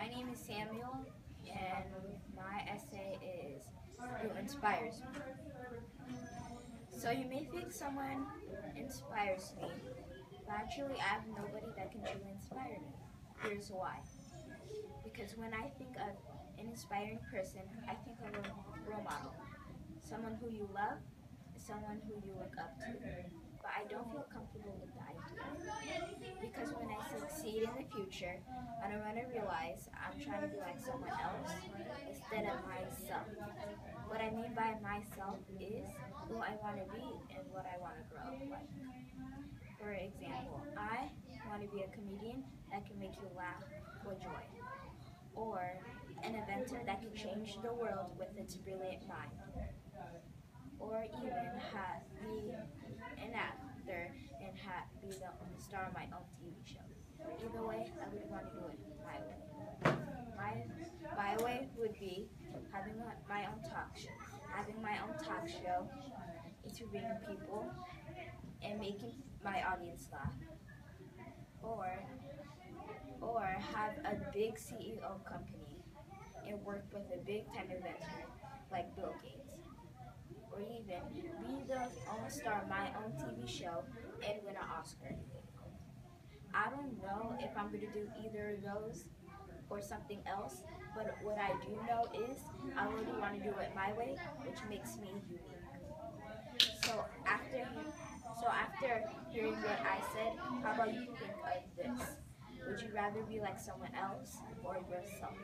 My name is Samuel, and my essay is Who Inspires Me. So you may think someone inspires me, but actually I have nobody that can truly inspire me. Here's why. Because when I think of an inspiring person, I think of a role model. Someone who you love, someone who you look up to. But I don't feel comfortable with the idea. Because when I succeed in the future, I'm going to realize I'm trying to be like someone else instead of myself. What I mean by myself is who I want to be and what I want to grow up like. For example, I want to be a comedian that can make you laugh for joy. Or an inventor that can change the world with its brilliant mind. Or even have, be an actor and have, be the star of my own TV show. Either way, I would want to do it my way. My, my way would be having my own talk show. Having my own talk show, interviewing people, and making my audience laugh. Or, or have a big CEO company and work with a big time inventor like Bill Gates. Or even be the own star of my own TV show and win an Oscar. I don't know if I'm going to do either of those or something else, but what I do know is I really want to do it my way, which makes me unique. So after so after hearing what I said, how about you think of this? Would you rather be like someone else or yourself?